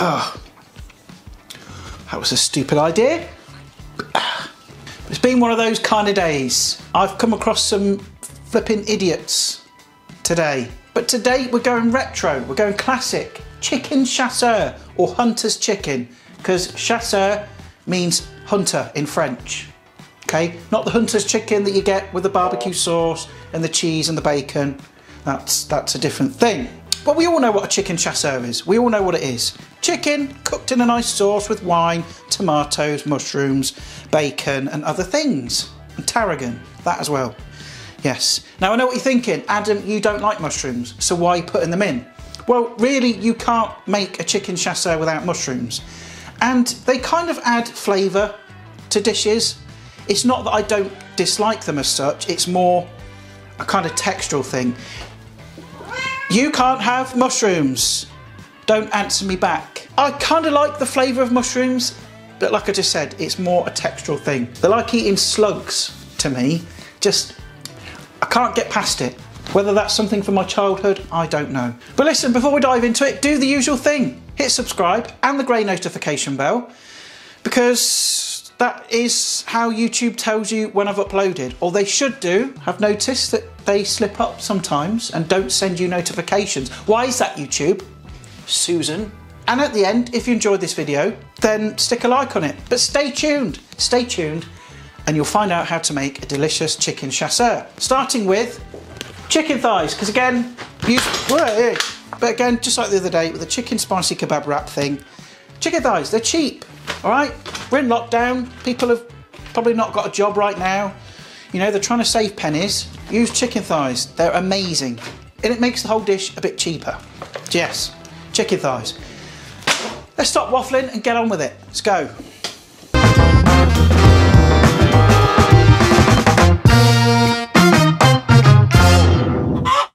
Oh, that was a stupid idea. It's been one of those kind of days. I've come across some flipping idiots today. But today we're going retro, we're going classic. Chicken chasseur or hunter's chicken because chasseur means hunter in French. Okay, not the hunter's chicken that you get with the barbecue sauce and the cheese and the bacon. That's, that's a different thing. But we all know what a chicken chasseur is. We all know what it is. Chicken cooked in a nice sauce with wine, tomatoes, mushrooms, bacon and other things. And tarragon, that as well. Yes. Now I know what you're thinking. Adam, you don't like mushrooms, so why are you putting them in? Well, really, you can't make a chicken chasseur without mushrooms. And they kind of add flavour to dishes. It's not that I don't dislike them as such, it's more a kind of textural thing. You can't have mushrooms. Don't answer me back. I kind of like the flavour of mushrooms, but like I just said, it's more a textural thing. They're like eating slugs to me. Just, I can't get past it. Whether that's something from my childhood, I don't know. But listen, before we dive into it, do the usual thing. Hit subscribe and the grey notification bell because that is how YouTube tells you when I've uploaded. Or they should do. I've noticed that they slip up sometimes and don't send you notifications. Why is that YouTube? Susan. And at the end, if you enjoyed this video, then stick a like on it. But stay tuned, stay tuned, and you'll find out how to make a delicious chicken chasseur. Starting with chicken thighs, because again, use, but again, just like the other day with the chicken spicy kebab wrap thing, chicken thighs, they're cheap, all right? We're in lockdown, people have probably not got a job right now. You know, they're trying to save pennies. Use chicken thighs, they're amazing. And it makes the whole dish a bit cheaper. Yes, chicken thighs. Let's stop waffling and get on with it. Let's go.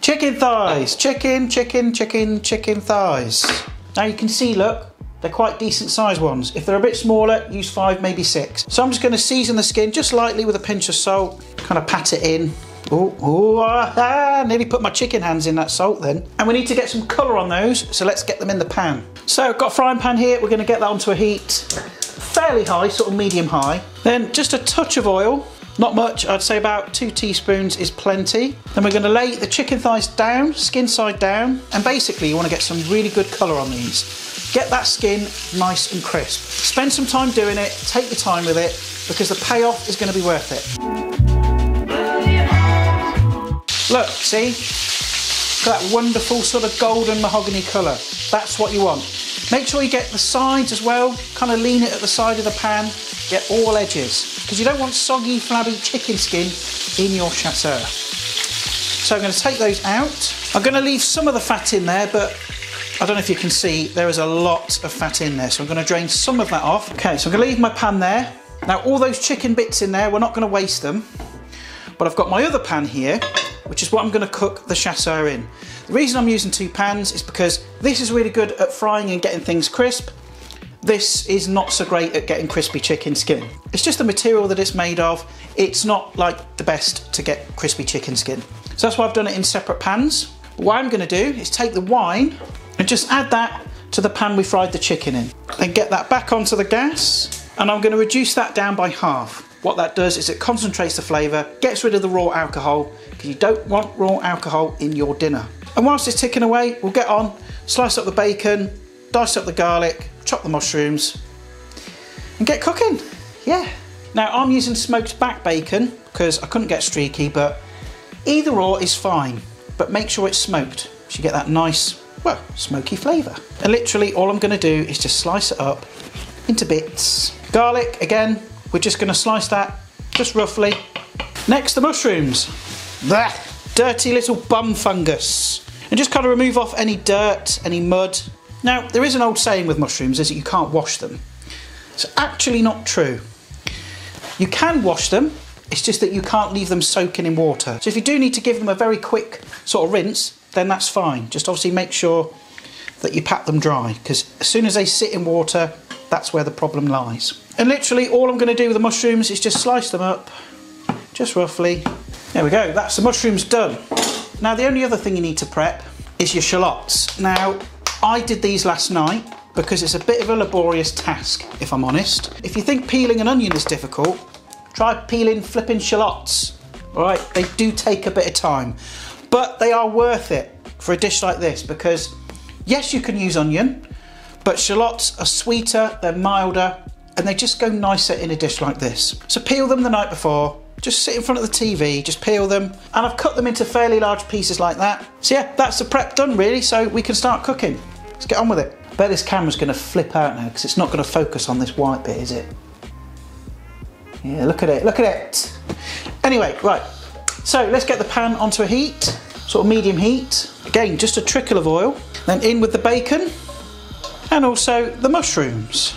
Chicken thighs, chicken, chicken, chicken, chicken thighs. Now you can see, look, they're quite decent sized ones. If they're a bit smaller, use five, maybe six. So I'm just gonna season the skin just lightly with a pinch of salt, kind of pat it in. Oh, oh, ah, nearly put my chicken hands in that salt then. And we need to get some colour on those, so let's get them in the pan. So I've got a frying pan here, we're gonna get that onto a heat fairly high, sort of medium high. Then just a touch of oil, not much, I'd say about two teaspoons is plenty. Then we're gonna lay the chicken thighs down, skin side down, and basically you wanna get some really good colour on these. Get that skin nice and crisp. Spend some time doing it, take your time with it, because the payoff is gonna be worth it. Look, see? That wonderful sort of golden mahogany colour. That's what you want. Make sure you get the sides as well, kind of lean it at the side of the pan, get all edges, because you don't want soggy, flabby chicken skin in your chasseur. So I'm going to take those out. I'm going to leave some of the fat in there, but I don't know if you can see, there is a lot of fat in there. So I'm going to drain some of that off. Okay, so I'm to leave my pan there. Now all those chicken bits in there, we're not going to waste them. But I've got my other pan here, which is what I'm going to cook the chasseur in. The reason I'm using two pans is because this is really good at frying and getting things crisp. This is not so great at getting crispy chicken skin. It's just the material that it's made of. It's not like the best to get crispy chicken skin. So that's why I've done it in separate pans. What I'm gonna do is take the wine and just add that to the pan we fried the chicken in. Then get that back onto the gas and I'm gonna reduce that down by half. What that does is it concentrates the flavour, gets rid of the raw alcohol, because you don't want raw alcohol in your dinner. And whilst it's ticking away, we'll get on, slice up the bacon, dice up the garlic, chop the mushrooms, and get cooking. Yeah. Now I'm using smoked back bacon because I couldn't get streaky, but either or is fine. But make sure it's smoked so you get that nice, well, smoky flavour. And literally all I'm gonna do is just slice it up into bits. Garlic, again, we're just gonna slice that just roughly. Next, the mushrooms. That dirty little bum fungus and just kind of remove off any dirt, any mud. Now, there is an old saying with mushrooms is that you can't wash them. It's actually not true. You can wash them, it's just that you can't leave them soaking in water. So if you do need to give them a very quick sort of rinse, then that's fine. Just obviously make sure that you pat them dry because as soon as they sit in water, that's where the problem lies. And literally all I'm going to do with the mushrooms is just slice them up, just roughly. There we go, that's the mushrooms done. Now the only other thing you need to prep is your shallots. Now I did these last night because it's a bit of a laborious task, if I'm honest. If you think peeling an onion is difficult, try peeling flipping shallots. All right, they do take a bit of time, but they are worth it for a dish like this because yes, you can use onion, but shallots are sweeter, they're milder, and they just go nicer in a dish like this. So peel them the night before, just sit in front of the TV, just peel them, and I've cut them into fairly large pieces like that. So yeah, that's the prep done really, so we can start cooking. Let's get on with it. I bet this camera's gonna flip out now because it's not gonna focus on this white bit, is it? Yeah, look at it, look at it. Anyway, right, so let's get the pan onto a heat, sort of medium heat. Again, just a trickle of oil. Then in with the bacon and also the mushrooms.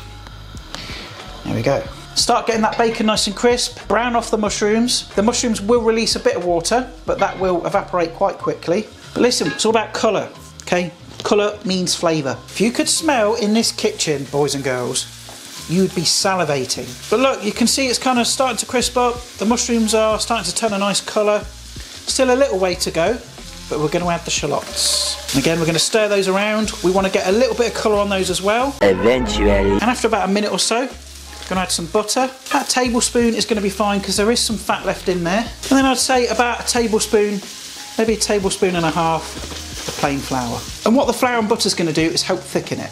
There we go. Start getting that bacon nice and crisp, brown off the mushrooms. The mushrooms will release a bit of water, but that will evaporate quite quickly. But listen, it's all about colour, okay? Colour means flavour. If you could smell in this kitchen, boys and girls, you'd be salivating. But look, you can see it's kind of starting to crisp up. The mushrooms are starting to turn a nice colour. Still a little way to go, but we're going to add the shallots. And again, we're going to stir those around. We want to get a little bit of colour on those as well. Eventually. And after about a minute or so, we're Gonna add some butter. That tablespoon is gonna be fine because there is some fat left in there. And then I'd say about a tablespoon, maybe a tablespoon and a half of plain flour. And what the flour and butter is gonna do is help thicken it.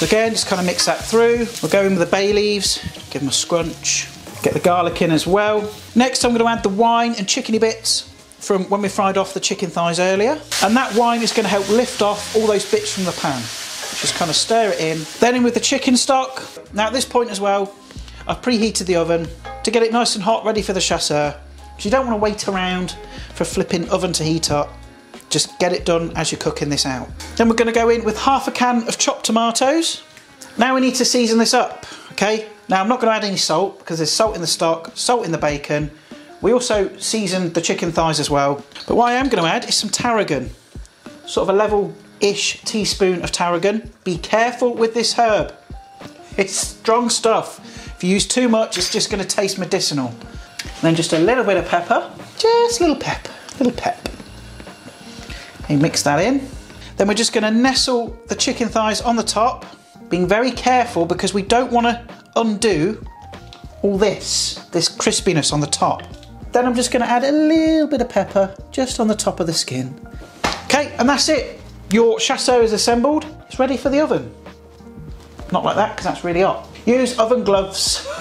So again, just kind of mix that through. We'll go in with the bay leaves, give them a scrunch. Get the garlic in as well. Next, I'm gonna add the wine and chickeny bits from when we fried off the chicken thighs earlier. And that wine is gonna help lift off all those bits from the pan. Just kind of stir it in. Then in with the chicken stock. Now at this point as well, I've preheated the oven to get it nice and hot, ready for the chasseur. Because you don't want to wait around for flipping oven to heat up. Just get it done as you're cooking this out. Then we're going to go in with half a can of chopped tomatoes. Now we need to season this up, okay? Now I'm not going to add any salt because there's salt in the stock, salt in the bacon. We also seasoned the chicken thighs as well. But what I am going to add is some tarragon. Sort of a level-ish teaspoon of tarragon. Be careful with this herb. It's strong stuff. If you use too much, it's just going to taste medicinal. And then just a little bit of pepper, just a little pep, little pep. Mix that in. Then we're just going to nestle the chicken thighs on the top, being very careful because we don't want to undo all this, this crispiness on the top. Then I'm just going to add a little bit of pepper just on the top of the skin. Okay, and that's it. Your chasseur is assembled. It's ready for the oven. Not like that because that's really hot. Use oven gloves.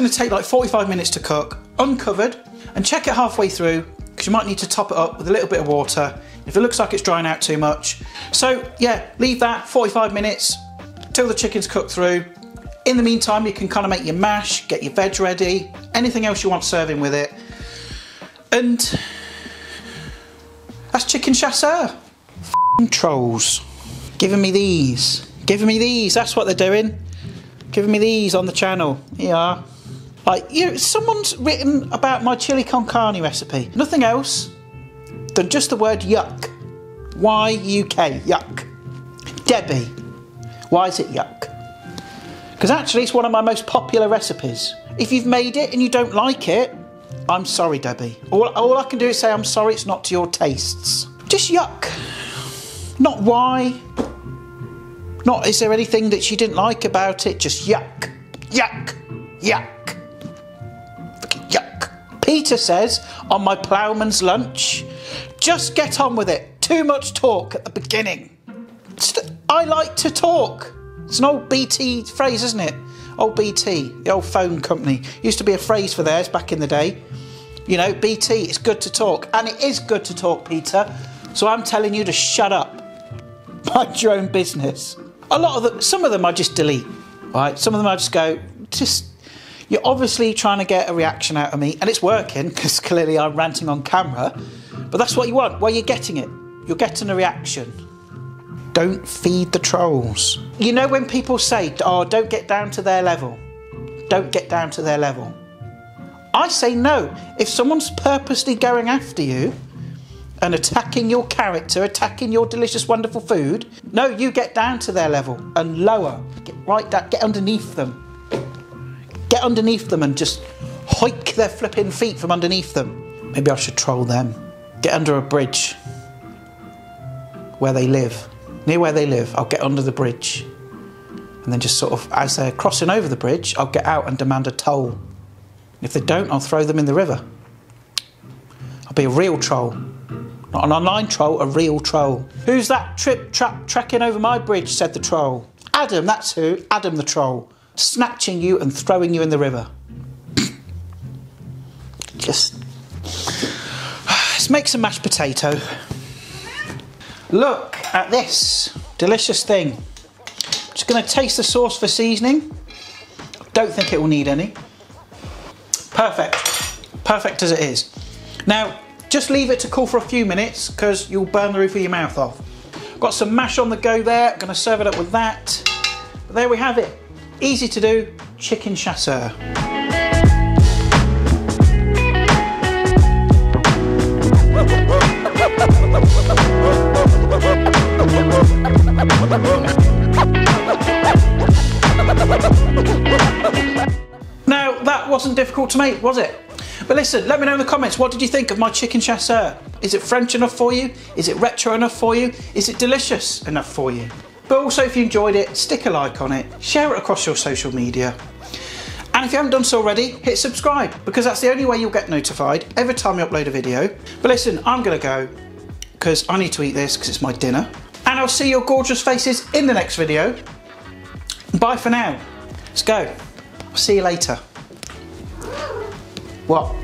going to take like 45 minutes to cook, uncovered, and check it halfway through because you might need to top it up with a little bit of water if it looks like it's drying out too much. So yeah, leave that 45 minutes till the chicken's cooked through. In the meantime, you can kind of make your mash, get your veg ready, anything else you want serving with it. And that's chicken chasseur. trolls. Giving me these. Giving me these. That's what they're doing. Giving me these on the channel. Yeah. Like, you know, someone's written about my chili con carne recipe. Nothing else than just the word yuck. Y-U-K. Yuck. Debbie. Why is it yuck? Because actually it's one of my most popular recipes. If you've made it and you don't like it, I'm sorry, Debbie. All, all I can do is say I'm sorry it's not to your tastes. Just yuck. Not why. Not is there anything that she didn't like about it? Just yuck. Yuck. Yuck. Peter says on my ploughman's lunch, just get on with it. Too much talk at the beginning. I like to talk. It's an old BT phrase, isn't it? Old BT, the old phone company. Used to be a phrase for theirs back in the day. You know, BT, it's good to talk. And it is good to talk, Peter. So I'm telling you to shut up. Mind your own business. A lot of them, some of them I just delete, right? Some of them I just go, just, you're obviously trying to get a reaction out of me, and it's working because clearly I'm ranting on camera. But that's what you want. Well, you're getting it. You're getting a reaction. Don't feed the trolls. You know when people say, oh, don't get down to their level. Don't get down to their level. I say no. If someone's purposely going after you and attacking your character, attacking your delicious, wonderful food, no, you get down to their level and lower. Get right down, get underneath them. Get underneath them and just hoik their flipping feet from underneath them. Maybe I should troll them. get under a bridge where they live, near where they live. I'll get under the bridge. And then just sort of, as they're crossing over the bridge, I'll get out and demand a toll. If they don't, I'll throw them in the river. I'll be a real troll. Not an online troll, a real troll. Who's that trip trap trekking over my bridge? said the troll. Adam, that's who. Adam the troll. Snatching you and throwing you in the river. Just. Let's make some mashed potato. Look at this delicious thing. Just going to taste the sauce for seasoning. Don't think it will need any. Perfect. Perfect as it is. Now, just leave it to cool for a few minutes because you'll burn the roof of your mouth off. Got some mash on the go there. Going to serve it up with that. But there we have it. Easy to do chicken chasseur. Now, that wasn't difficult to make, was it? But listen, let me know in the comments, what did you think of my chicken chasseur? Is it French enough for you? Is it retro enough for you? Is it delicious enough for you? But also, if you enjoyed it, stick a like on it, share it across your social media. And if you haven't done so already, hit subscribe because that's the only way you'll get notified every time I upload a video. But listen, I'm gonna go because I need to eat this because it's my dinner. And I'll see your gorgeous faces in the next video. Bye for now. Let's go. I'll see you later. What?